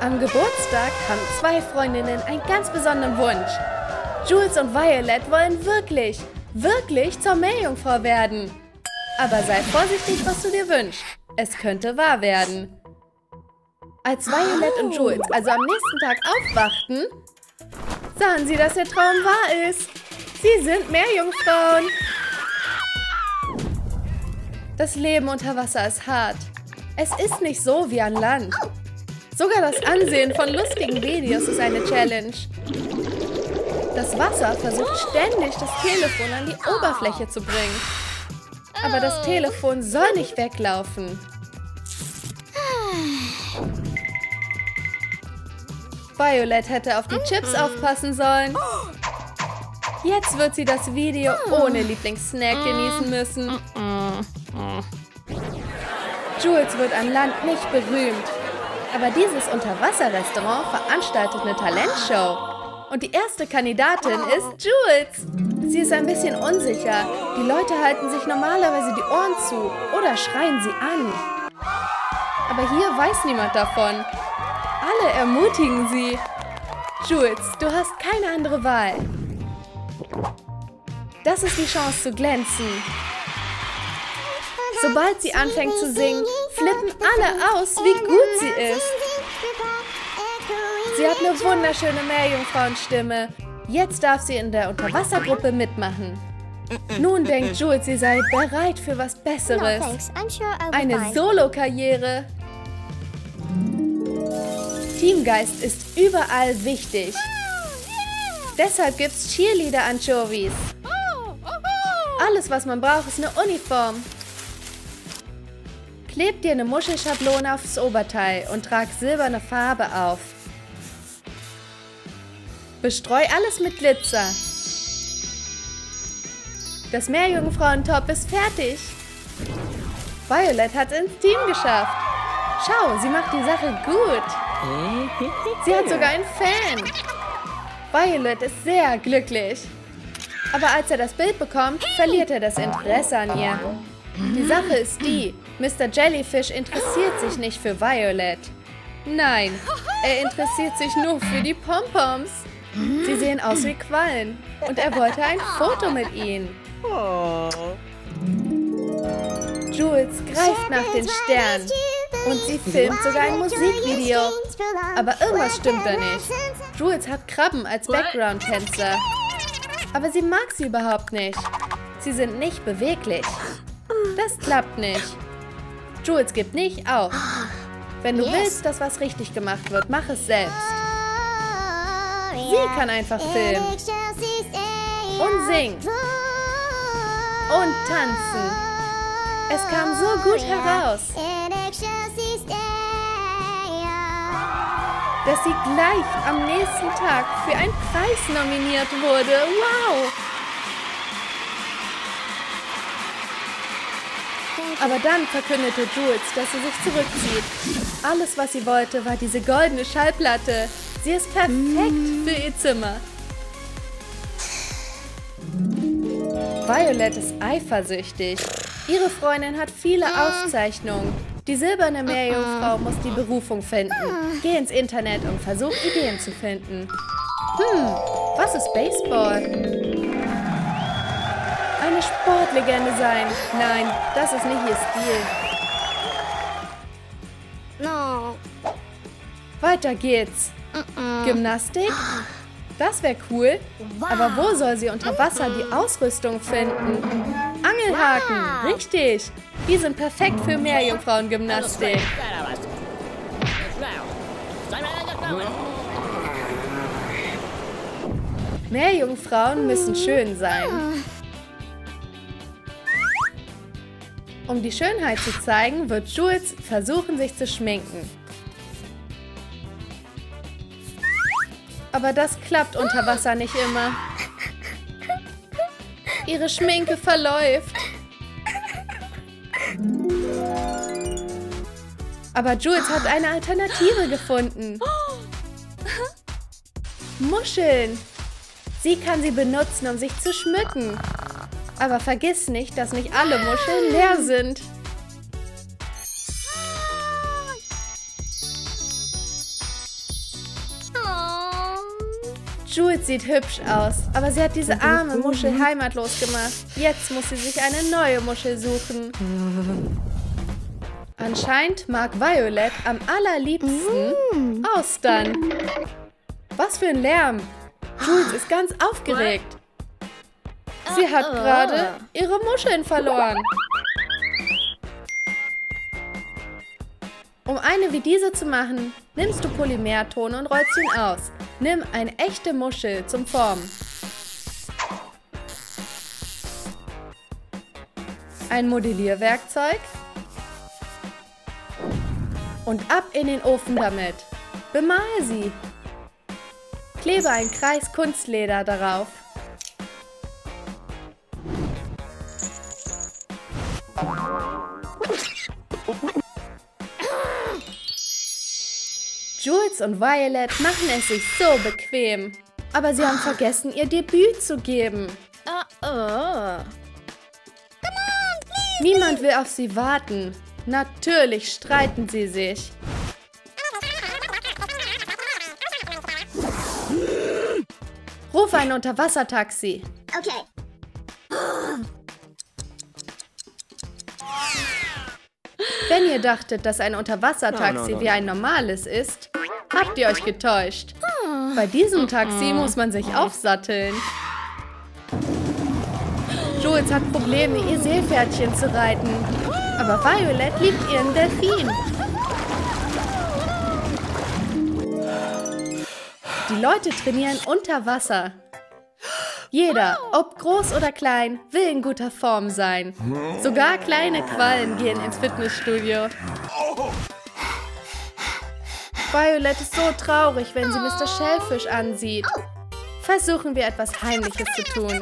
Am Geburtstag haben zwei Freundinnen einen ganz besonderen Wunsch. Jules und Violet wollen wirklich, wirklich zur Meerjungfrau werden. Aber sei vorsichtig, was du dir wünschst. Es könnte wahr werden. Als Violet und Jules also am nächsten Tag aufwachten, sahen sie, dass der Traum wahr ist. Sie sind Meerjungfrauen. Das Leben unter Wasser ist hart. Es ist nicht so wie an Land. Sogar das Ansehen von lustigen Videos ist eine Challenge. Das Wasser versucht ständig, das Telefon an die Oberfläche zu bringen. Aber das Telefon soll nicht weglaufen. Violet hätte auf die Chips aufpassen sollen. Jetzt wird sie das Video ohne Lieblingssnack genießen müssen. Jules wird an Land nicht berühmt. Aber dieses Unterwasserrestaurant veranstaltet eine Talentshow. Und die erste Kandidatin ist Jules. Sie ist ein bisschen unsicher. Die Leute halten sich normalerweise die Ohren zu oder schreien sie an. Aber hier weiß niemand davon. Alle ermutigen sie. Jules, du hast keine andere Wahl. Das ist die Chance zu glänzen. Sobald sie anfängt zu singen, flippen alle aus, wie gut sie ist. Sie hat eine wunderschöne Meerjungfrauenstimme. Jetzt darf sie in der Unterwassergruppe mitmachen. Nun denkt Jules, sie sei bereit für was Besseres. Eine Solo-Karriere. Teamgeist ist überall wichtig. Deshalb gibt's Cheerleader-Anchovies. Alles, was man braucht, ist eine Uniform. Kleb dir eine Muschelschablone aufs Oberteil und trag silberne Farbe auf. Bestreu alles mit Glitzer. Das Meerjungfrauentop ist fertig. Violet hat es ins Team geschafft. Schau, sie macht die Sache gut. Sie hat sogar einen Fan. Violet ist sehr glücklich. Aber als er das Bild bekommt, verliert er das Interesse an ihr. Die Sache ist die, Mr. Jellyfish interessiert sich nicht für Violet. Nein, er interessiert sich nur für die Pompoms. Sie sehen aus wie Quallen und er wollte ein Foto mit ihnen. Jules greift nach den Sternen und sie filmt sogar ein Musikvideo. Aber irgendwas stimmt da nicht. Jules hat Krabben als Background-Tänzer. Aber sie mag sie überhaupt nicht. Sie sind nicht beweglich. Das klappt nicht. Jules gibt nicht auf. Wenn du willst, dass was richtig gemacht wird, mach es selbst. Sie kann einfach filmen. Und singen. Und tanzen. Es kam so gut heraus. Dass sie gleich am nächsten Tag für einen Preis nominiert wurde. Wow! Aber dann verkündete Jules, dass sie sich zurückzieht. Alles, was sie wollte, war diese goldene Schallplatte. Sie ist perfekt für ihr Zimmer. Violet ist eifersüchtig. Ihre Freundin hat viele Aufzeichnungen. Die silberne Meerjungfrau muss die Berufung finden. Geh ins Internet und versuch Ideen zu finden. Hm, was ist Baseball? Sportlegende sein. Nein, das ist nicht ihr Stil. No. Weiter geht's. Gymnastik? Das wäre cool. Aber wo soll sie unter Wasser die Ausrüstung finden? Angelhaken, richtig. Die sind perfekt für Meerjungfrauengymnastik. Meerjungfrauen müssen schön sein. Um die Schönheit zu zeigen, wird Jules versuchen, sich zu schminken. Aber das klappt unter Wasser nicht immer. Ihre Schminke verläuft. Aber Jules hat eine Alternative gefunden. Muscheln. Sie kann sie benutzen, um sich zu schmücken. Aber vergiss nicht, dass nicht alle Muscheln leer sind. Jules sieht hübsch aus, aber sie hat diese arme Muschel heimatlos gemacht. Jetzt muss sie sich eine neue Muschel suchen. Anscheinend mag Violet am allerliebsten Austern. Was für ein Lärm! Jules ist ganz aufgeregt. Sie hat gerade ihre Muscheln verloren. Um eine wie diese zu machen, nimmst du Polymerton und rollst ihn aus. Nimm eine echte Muschel zum Formen. Ein Modellierwerkzeug. Und ab in den Ofen damit. Bemal sie. Klebe ein Kreis Kunstleder darauf. Jules und Violet machen es sich so bequem. Aber sie haben vergessen, ihr Debüt zu geben. Uh oh. Niemand will auf sie warten. Natürlich streiten sie sich. Ruf ein Unterwassertaxi. Okay. Wenn ihr dachtet, dass ein Unterwassertaxi No, no, no, wie ein normales ist, habt ihr euch getäuscht. Bei diesem Taxi muss man sich aufsatteln. Jules hat Probleme, ihr Seepferdchen zu reiten. Aber Violet liebt ihren Delfin. Die Leute trainieren unter Wasser. Jeder, ob groß oder klein, will in guter Form sein. Sogar kleine Quallen gehen ins Fitnessstudio. Violet ist so traurig, wenn sie Mr. Shellfish ansieht. Versuchen wir etwas Heimliches zu tun.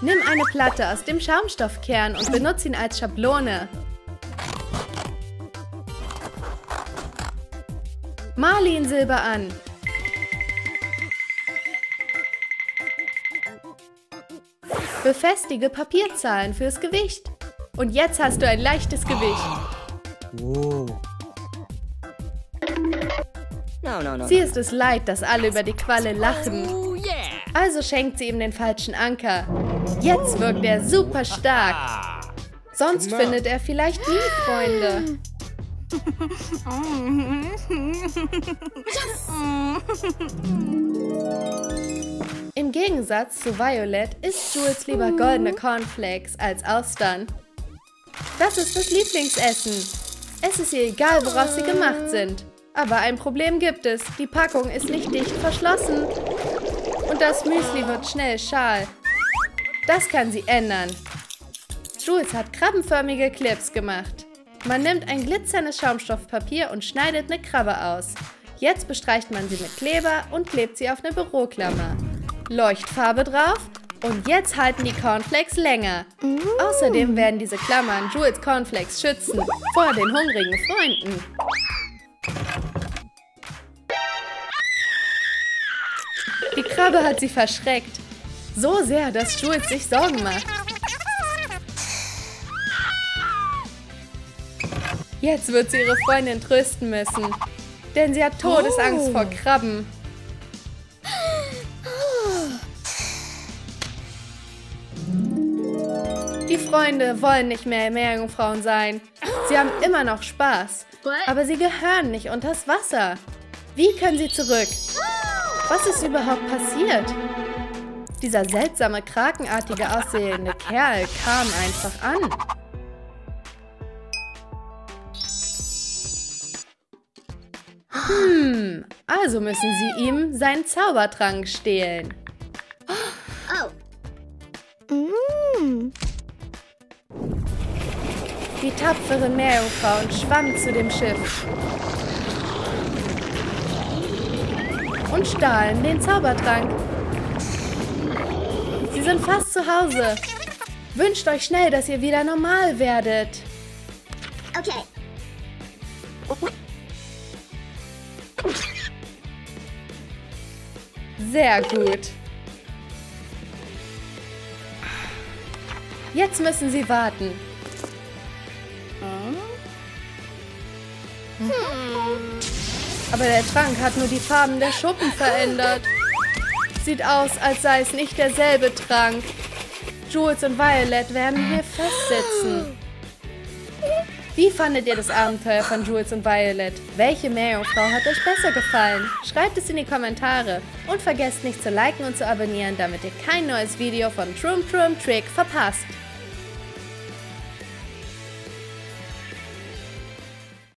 Nimm eine Platte aus dem Schaumstoffkern und benutze ihn als Schablone. Mal ihn silber an. Befestige Papierzahlen fürs Gewicht. Und jetzt hast du ein leichtes Gewicht. No, no, no. Sie ist es leid, dass alle über die Qualle lachen. Oh, yeah. Also schenkt sie ihm den falschen Anker. Jetzt wirkt er super stark. Sonst findet er vielleicht nie Freunde. Im Gegensatz zu Violet isst Jules lieber goldene Cornflakes als Austern. Das ist das Lieblingsessen. Es ist ihr egal, woraus sie gemacht sind. Aber ein Problem gibt es. Die Packung ist nicht dicht verschlossen. Und das Müsli wird schnell schal. Das kann sie ändern. Jules hat krabbenförmige Clips gemacht. Man nimmt ein glitzerndes Schaumstoffpapier und schneidet eine Krabbe aus. Jetzt bestreicht man sie mit Kleber und klebt sie auf eine Büroklammer. Leuchtfarbe drauf und jetzt halten die Cornflakes länger. Außerdem werden diese Klammern Jules Cornflakes schützen vor den hungrigen Freunden. Die Krabbe hat sie verschreckt. So sehr, dass Jules sich Sorgen macht. Jetzt wird sie ihre Freundin trösten müssen. Denn sie hat Todesangst vor Krabben. Freunde wollen nicht mehr Meerjungfrauen sein. Sie haben immer noch Spaß. Aber sie gehören nicht unters Wasser. Wie können sie zurück? Was ist überhaupt passiert? Dieser seltsame, krakenartige aussehende Kerl kam einfach an. Hm, also müssen sie ihm seinen Zaubertrank stehlen. Die tapferen Meerjungfrauen schwammen zu dem Schiff und stahlen den Zaubertrank. Sie sind fast zu Hause. Wünscht euch schnell, dass ihr wieder normal werdet. Okay. Sehr gut. Jetzt müssen sie warten. Aber der Trank hat nur die Farben der Schuppen verändert. Sieht aus, als sei es nicht derselbe Trank. Jules und Violet werden hier festsitzen. Wie fandet ihr das Abenteuer von Jules und Violet? Welche Meerjungfrau hat euch besser gefallen? Schreibt es in die Kommentare und vergesst nicht zu liken und zu abonnieren, damit ihr kein neues Video von Trum Trum Trick verpasst.